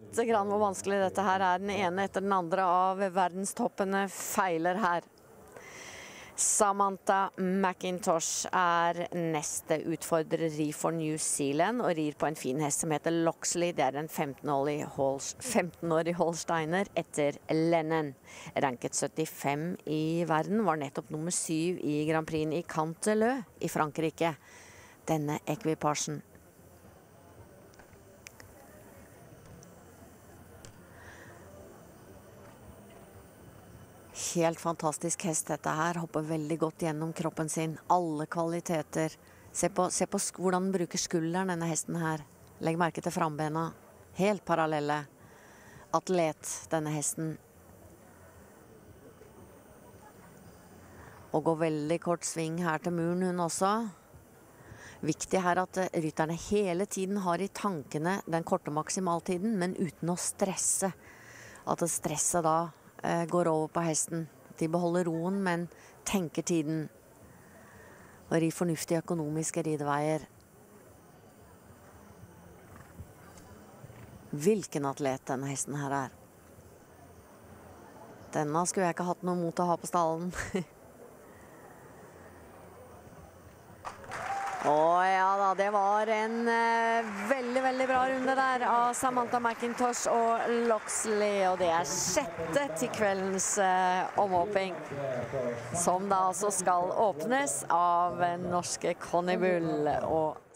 litt grann hvor vanskelig dette her er. Den ene etter den andre av verdenstoppene feiler her. Samantha McIntosh er neste utfordrer, rir for New Zealand og rir på en fin hest som heter Loxley. Det er en 15-årig Holst, 15 holsteiner etter Lennon. Ranket 75 i verden, var nettopp nummer syv i Grand Prix i Canteleu i Frankrike. Denne ekvipasjen Helt fantastisk hest dette her. Hopper veldig godt gjennom kroppen sin. Alle kvaliteter. Se på, se på hvordan den bruker skulderen, denne hesten her. Legg merke til frambena. Helt parallelle. Atlet, denne hesten. Og går veldig kort sving her til muren, hun også. Viktig her at eh, rytterne hele tiden har i tankene den korte maksimaltiden, men uten å stresse. At stresset da går over på hesten. De beholder roen, men tenker tiden. Og rir fornuftige økonomiske rideveier. Hvilken atlet denne hesten her er. Denne skulle jeg ikke hatt noe mot å ha på stallen. Å ja da, det var en uh, veldig, veldig bra runde der av Samantha McIntosh og Loxley. Og det er sjette til kveldens uh, omhåping. Som da altså skal åpnes av norske Conny Bull. Og